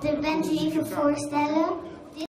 de wens even voorstellen?